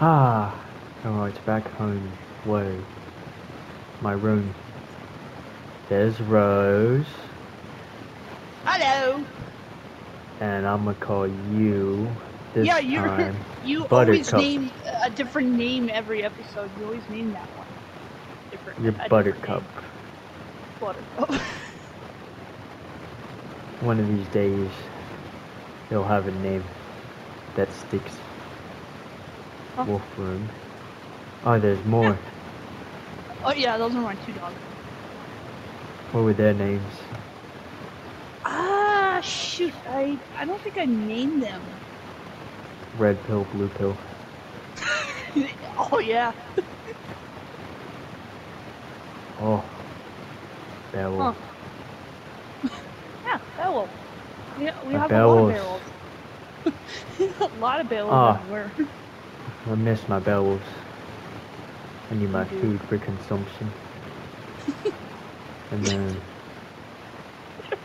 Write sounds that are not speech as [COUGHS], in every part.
Ah, alright, back home. Whoa. My room. There's Rose. Hello. And I'm gonna call you this yeah, you're time. [LAUGHS] you always name a different name every episode. You always name that one. Different. Different Buttercup. Buttercup. [LAUGHS] One of these days, you'll have a name that sticks. Huh? Wolf room. Oh, there's more. [LAUGHS] oh yeah, those are my two dogs. What were their names? Ah, shoot! I I don't think I named them. Red pill, blue pill. [LAUGHS] oh yeah. [LAUGHS] Oh. Beowulf. Yeah, Beowulf. Yeah, we A have a lot of. Beowulfs. a lot of Beowulfs Ah. I miss my Beowulfs. I need my mm-hmm. food for consumption. and then, [LAUGHS]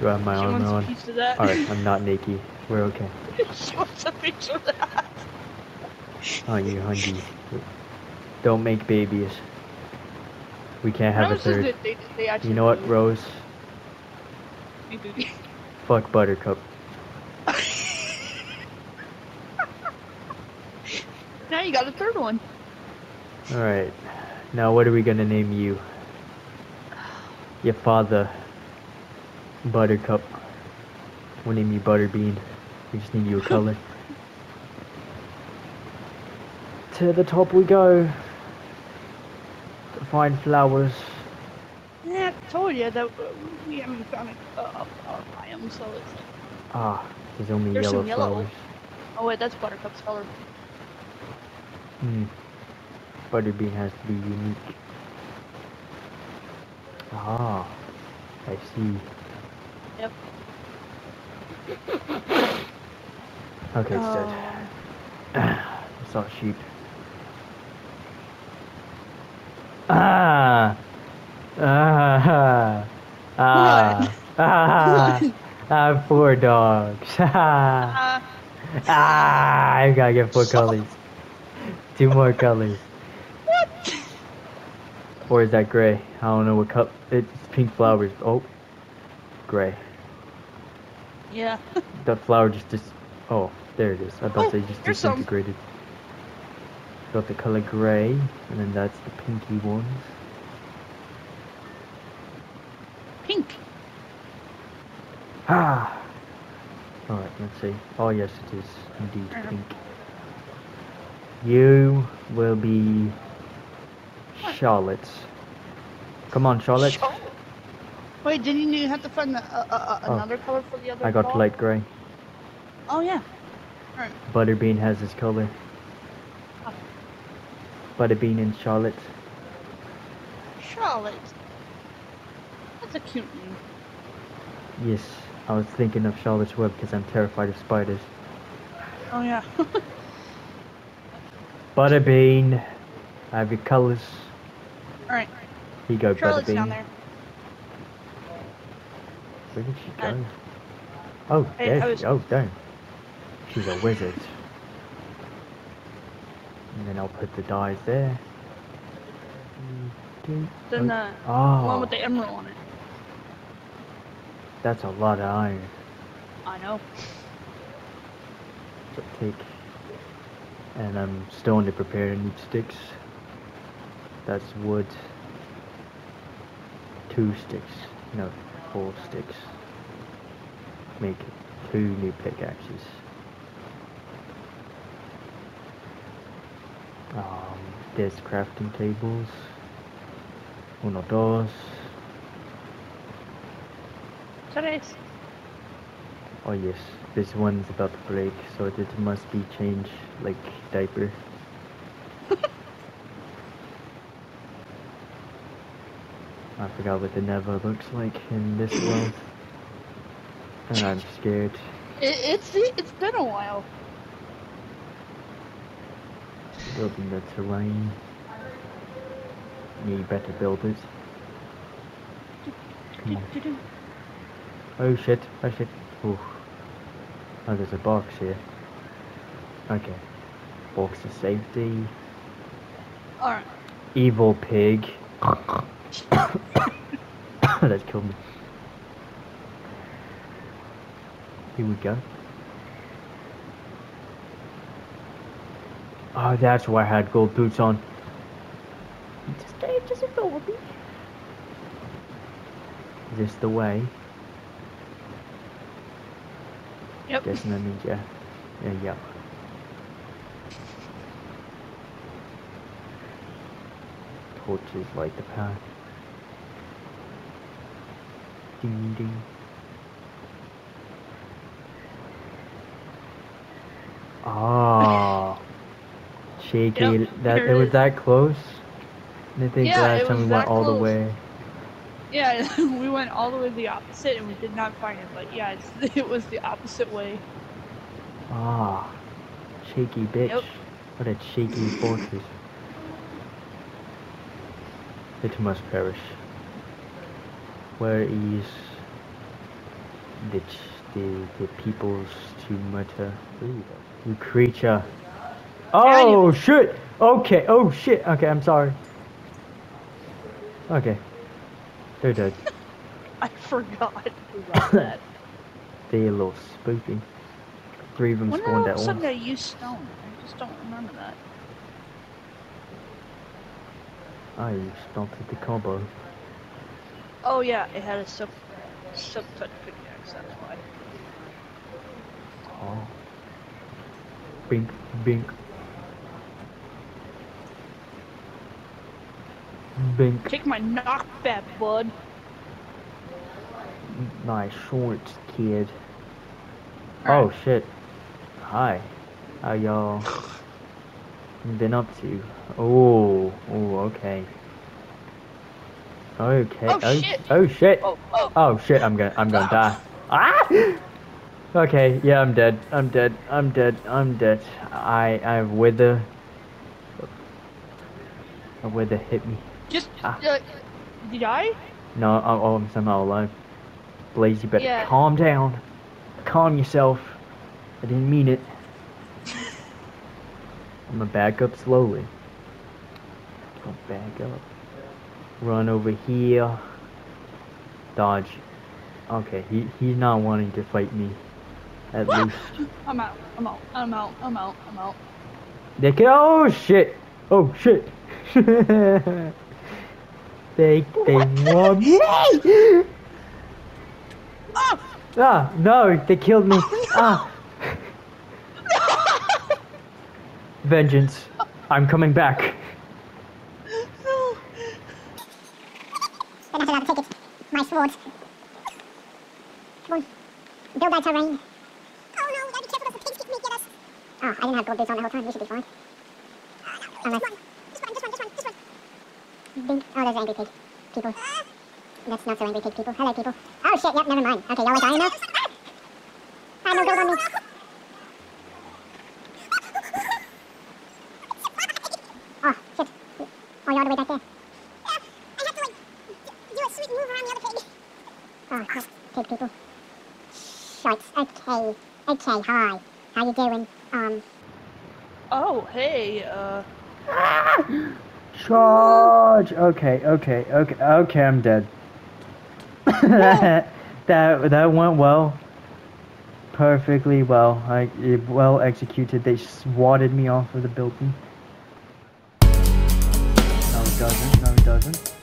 do I have my she armor a on? piece of that. Alright, I'm not naked. We're okay. [LAUGHS] she wants a piece of that. Oh, you hungry. Don't make babies. We can't have a Rose is third. They, they You know what. Rose? Fuck Buttercup. now you got a third one. Alright. Now what are we gonna name you? Your father. Buttercup. We'll name you Butterbean. We just need you a color. [LAUGHS] to the top we go. To find flowers. Yeah, I told you that uh, we haven't found a, a, a, a biome, so it's Ah, there's only There's yellow some yellow. flowers. oh wait, that's Buttercup's color. Hmm. Butterbean has to be unique. Ah, I see. Yep. Okay, it's Oh. dead. I saw sheep. Ah! Ah! Ah! Ah! I have four dogs. Ah! [LAUGHS] Ah! I gotta get four colors. Two more colors. what? Or is that gray? I don't know what cup. It's pink flowers. Oh, gray. Yeah. [LAUGHS] The flower just dis. Oh, there it is. I thought Oh, they just here's some. disintegrated. Got the color gray, and then that's the pinky ones. Pink. Ah. All right, let's see. Oh yes, it is indeed pink. You will be Charlotte. Come on, Charlotte. Charlotte. Wait, didn't you have to find the, uh, uh, uh, Oh. another color for the other I got dog? light gray. Oh yeah. Butterbean has his color. Oh. Butterbean and Charlotte. Charlotte. That's a cute name. Yes, I was thinking of Charlotte's Web because I'm terrified of spiders. Oh yeah. [LAUGHS] Butterbean, I have your colors. Alright. Here you go, Charlotte's Butterbean. down there. Where did she go? Uh, oh, I- there I she. was- Oh, damn. She's a wizard. And then I'll put the dyes there. Then Oh, the oh, one with the emerald on it. that's a lot of iron. I know. So take. And I'm still to prepare. I need sticks. That's wood. Two sticks. No, four sticks. Make two new pickaxes. Um, there's crafting tables. Uno, dos. Today's. Oh yes, this one's about to break, so it must be changed like diaper. [LAUGHS] I forgot what the Nether looks like in this world. And I'm scared. It, it's it's been a while. Building the terrain. You better build it. Come on. Oh shit, oh shit. Ooh. Oh, there's a box here. Okay. Box of safety. Alright. Evil pig. that killed me. Here we go. Oh, that's why I had gold boots on. Just, just me. Is this the way? Yep. Guessing that means yeah. Yeah, yeah. Torches light the path. Ding ding. Ah, shaky. Yep, that it it was that close. I think Yeah, last time we went that all the way. Yeah, [LAUGHS] we went all the way the opposite and we did not find it, but yeah, it's, [LAUGHS] it was the opposite way. Ah, shaky bitch. Yep. What a shaky fortress. It must perish. Where is the the the people's to mutter? You creature. Oh shit! Okay. Oh shit. Okay, I'm sorry. Okay. They're dead. [LAUGHS] I forgot about [LAUGHS] that. They a little spooky. Three of them when spawned at once. sudden I used stone? I just don't remember that. I started the combo. Oh yeah, it had a sub sub touch pickaxe. That's why. Oh. Bink, bink. Bink. Take my knockback, bud. Nice shorts, kid. Alright. Oh shit. Hi. How y'all [LAUGHS] been up to? Oh, oh, okay. Okay. Oh, oh shit. Oh shit. Oh, oh. Oh shit, I'm gonna I'm gonna die. Ah! [LAUGHS] Okay, yeah, I'm dead. I'm dead. I'm dead. I'm dead. I I wither. A wither hit me. Ah. uh, did I? No, I'm, I'm somehow alive. Blaze, you better Yeah. calm down. Calm yourself. I didn't mean it. I'm gonna back up slowly. I'll back up. Run over here. Dodge. Okay, he he's not wanting to fight me. At least. I'm out. I'm out. I'm out. I'm out. I'm out. They can. Oh shit! Oh shit! [LAUGHS] they they want me. Oh! Ah no! They killed me. Ah. Vengeance. I'm coming back. No. Then after that, take it. My sword. Come on. Build that terrain. Oh no, we gotta be careful the pigs may get us. Oh, I didn't have gold boots on the whole time. We should be fine. Unless... This one, this one, this one, this one. Bing. Oh, there's angry pig. People. That's not so angry pig people. Hello, people. Oh shit, yep, never mind. Okay, y'all like iron now? I have no gold on me. Oh, shit. Oh, you're all the way back there. I have to, like, do a sweet move around the other pig. Oh. Pig people. Sharks. Okay. Okay, hi. How you doing? Um, Oh, hey, uh, [LAUGHS] Charge. Okay, okay, okay, okay. I'm dead. [LAUGHS] that that went well. Perfectly well. I well executed. They swatted me off of the building. No, it doesn't. No, it doesn't.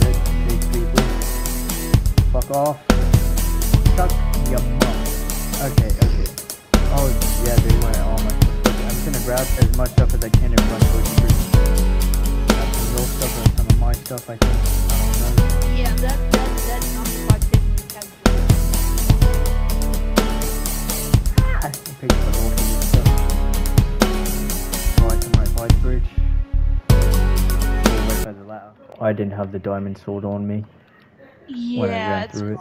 Good. Big people. Fuck off. Chuck. Yup. Oh. Okay. Okay. Oh yeah, they went all my. Gonna grab as much stuff as I can and run towards the tree. Got some real stuff and some of my stuff. I think. I don't know. yeah, that, that, that knocks my pig has I picked up all the stuff. Right to my fight bridge. Right ladder. I didn't have the diamond sword on me. When I ran through it.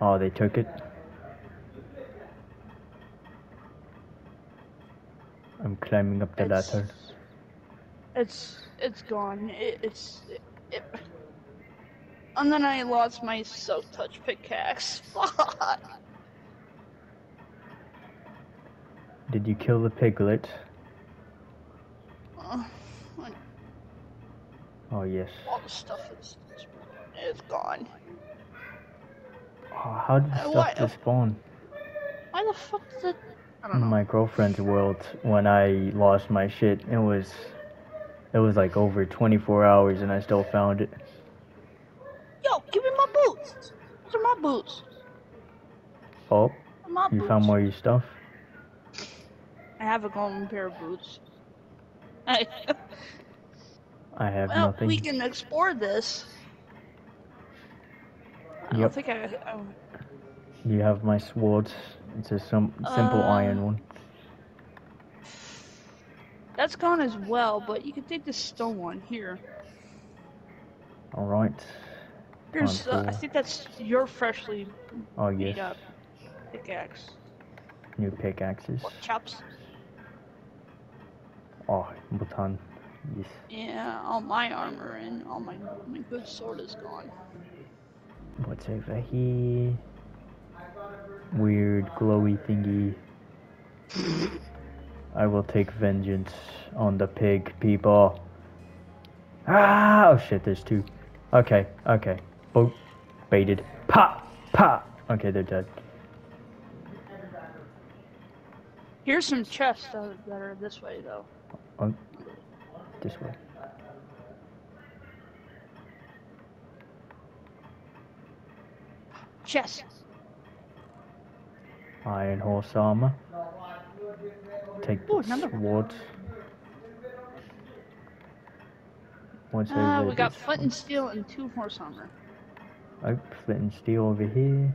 Oh, they took it. I'm climbing up the It's- ladder. It's, it's gone. It, it's, it, it, and then I lost my silk touch pickaxe. [LAUGHS] Fuck. Did you kill the piglet? Uh, Oh yes. all the stuff is it's gone. Oh, how did Uh, stuff what? just spawn? Why the fuck is it? I In know. my girlfriend's world, when I lost my shit, it was, it was like over 24 hours, and I still found it. Yo, give me my boots. Those are my boots. Oh, My you boots. found more of your stuff. I have a golden pair of boots. I, I have well, nothing. we can explore this. I don't think I. I You have my sword. It's a sim- simple Uh, iron one. that's gone as well, but you can take this stone one here. All right. Here's, uh, I think that's your freshly Oh made yes, up pickaxe. new pickaxes. Pork chops. Oh, button. Yes. Yeah, all my armor and all my my good sword is gone. What's over here? Weird glowy thingy. I will take vengeance on the pig people. Ah! Oh shit, there's two. Okay, okay. Boat baited. Pop! Pop! Okay, they're dead. Here's some chests that are this way though. Oh, this way. Chest. Iron horse armor. Take Ooh, the one. sword. What's Ah, over we got flint one? and steel and two horse armor. Oh, flint and steel over here.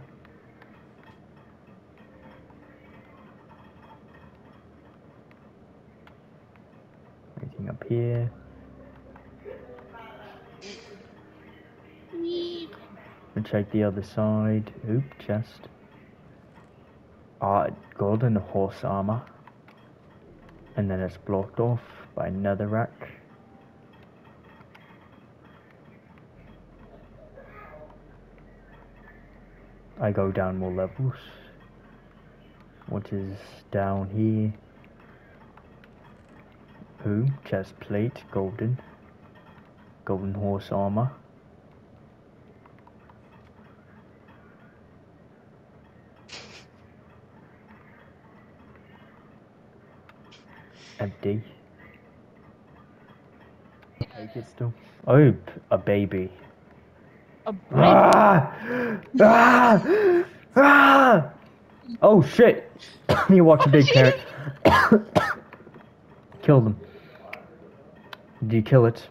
Anything up here? And check the other side. Oop, chest. Ah, golden horse armor. And then it's blocked off by another rack. I go down more levels. What is down here? Ooh, chest plate, golden. Golden horse armor. Empty. Take it still. Oh, a baby. A baby. Ah! Ah! Ah! Oh shit! [COUGHS] you watch a big carrot. [COUGHS] Kill them. Did you kill it?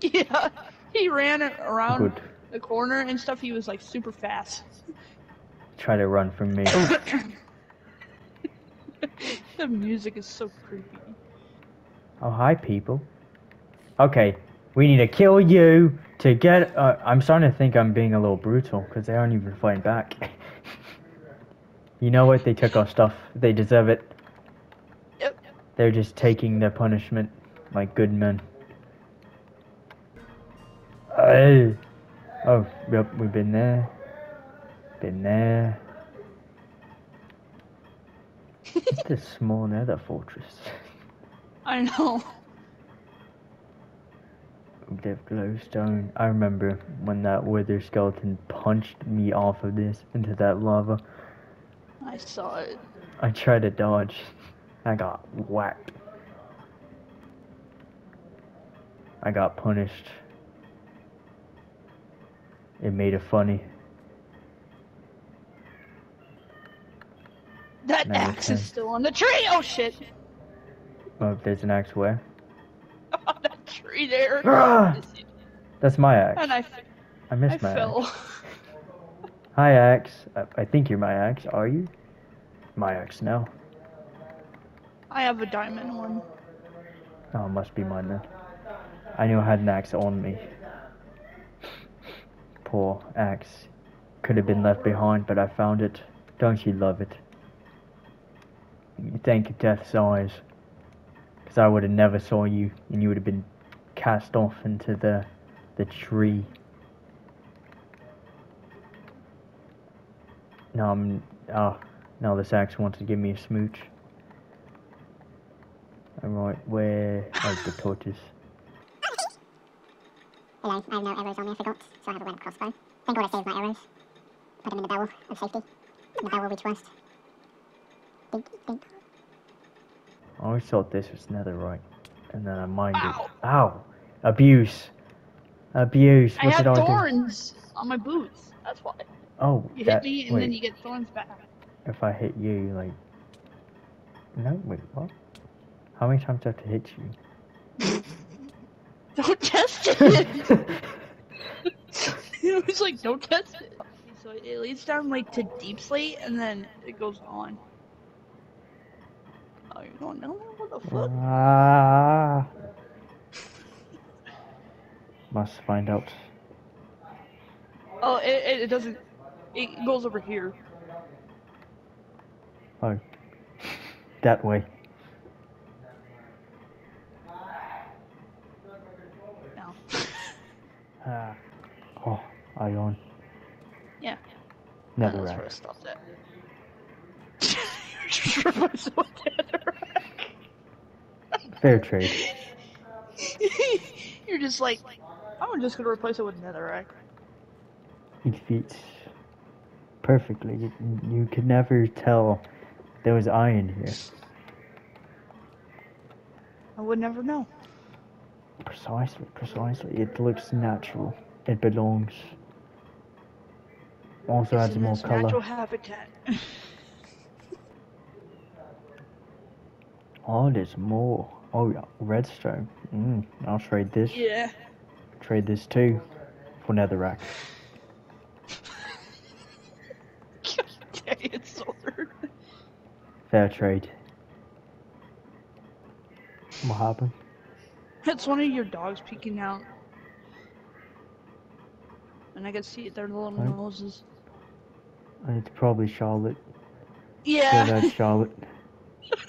Yeah, he ran around Good. the corner and stuff. He was like super fast. Try to run from me. [COUGHS] the music is so creepy. Oh, hi, people. Okay, we need to kill you to get. Uh, I'm starting to think I'm being a little brutal because they aren't even fighting back. [LAUGHS] you know what? They took our stuff. They deserve it. Yep. They're just taking their punishment like good men. Hey. Oh, yep, we've been there. Been there. This small nether fortress? [LAUGHS] I know. Dev glowstone. I remember when that wither skeleton punched me off of this into that lava. I saw it. I tried to dodge. I got whacked. I got punished. It made it funny. That Now we axe is still on the tree. Oh shit! Oh, there's an axe where? [LAUGHS] On that tree there. Ah! That's my axe. And I, I I my fell. axe. Hi, axe. I, I think you're my axe. Are you? My axe now. I have a diamond one. Oh, it must be mine then. I knew I had an axe on me. Poor axe. Could have been left behind, but I found it. Don't you love it? You thank Death's eyes. Because I would have never saw you, and you would have been cast off into the the tree. Now I'm. Oh, now this axe wants to give me a smooch. Alright, where are the torches? Hey I have no arrows on me, I forgot, so I have a web crossbow. Thank god I saved my arrows. Put them in the barrel of safety. And the barrel reach west. Dink, dink. I always thought this was netherite. And then I mined Ow. it. Ow! Abuse! Abuse! I What have did I do? thorns on my boots. That's why. Oh, You that, hit me and wait, then you get thorns back. if I hit you, like... No, wait, what? How many times do I have to hit you? [LAUGHS] Don't test it. [LAUGHS] it was like, don't test it. So it leads down like to deep slate and then it goes on. Oh, you're going down? What the fuck? Ah. Must find out. Oh, it, it, doesn't. It goes over here. Oh. That way. No. Ah. Oh, iron. Yeah. Never That's where I right. stopped at. [LAUGHS] Just replace it with netherrack. Fair trade. [LAUGHS] You're just like, I'm just gonna replace it with netherrack. It fits perfectly. You, you could never tell there was iron here. I would never know. Precisely, precisely. It looks natural. It belongs. Also It's adds more its color. natural habitat. [LAUGHS] Oh, there's more. Oh, yeah, redstone. Mm, I'll trade this. yeah. Trade this too for netherrack. [LAUGHS] Dang it, sword. Fair trade. What happened? It's one of your dogs peeking out. And I can see their little Right. noses. It's probably Charlotte. Yeah. Yeah, that's [LAUGHS] Charlotte.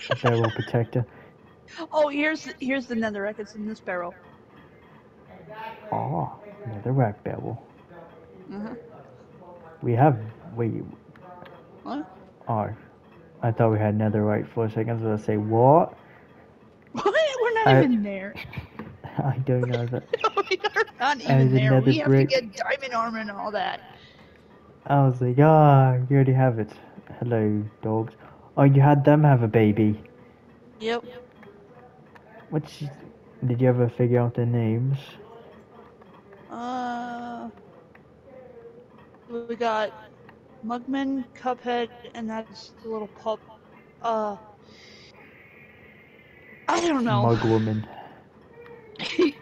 A barrel protector. Oh, here's here's the netherrack. It's in this barrel. Oh, netherrack barrel. Uh-huh. We have. Wait. What? Oh. I thought we had netherite for a second, so I say, what? What? We're not I- even there. [LAUGHS] I don't know that. [LAUGHS] we are not even there. We have brick. to get diamond armor and all that. I was like, ah, you already have it. Hello, dogs. Oh, you had them have a baby. Yep. What's. Did you ever figure out their names? Uh, we got Mugman, Cuphead, and that's the little pup. Uh, I don't know. Mugwoman. [LAUGHS] [LAUGHS] uh,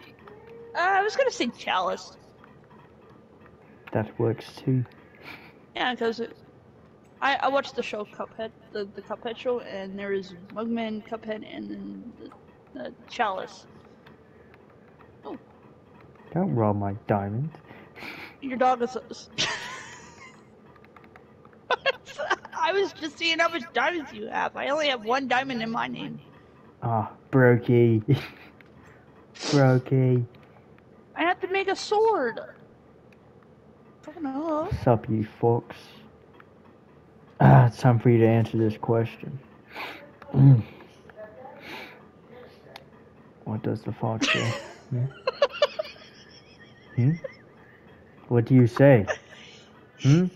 I was gonna say Chalice. That works too. Yeah, because I I watched the show Cuphead, the the Cuphead show, and there is Mugman, Cuphead, and then the, the Chalice. Don't rob my diamond. Your dog is. [LAUGHS] I was just seeing how much diamonds you have. I only have one diamond in my name. Ah, Brokey. [LAUGHS] Brokey. I have to make a sword. Fucking up. Sup, you fox? Ah, it's time for you to answer this question. [CLEARS THROAT] What does the fox say? [LAUGHS] Hmm? Hmm? What do you say? Hmm?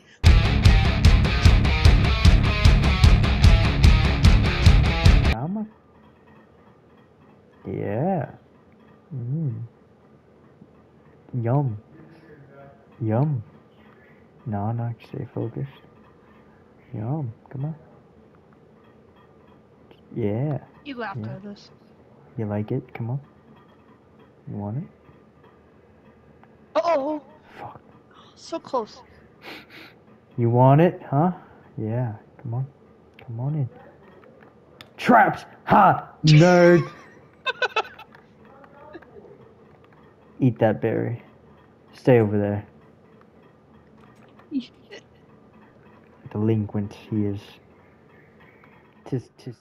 Llama? Yeah. Mm. Yum. Yum. No, no, stay focused. Yum. Come on. Yeah. You laughed Yeah. at us. You like it? Come on. You want it? Oh, Fuck. so close. You want it, huh? Yeah. Come on. Come on in. Traps! Ha! Nerd! [LAUGHS] Eat that berry. Stay over there. [LAUGHS] Delinquent he is. Tis, tis.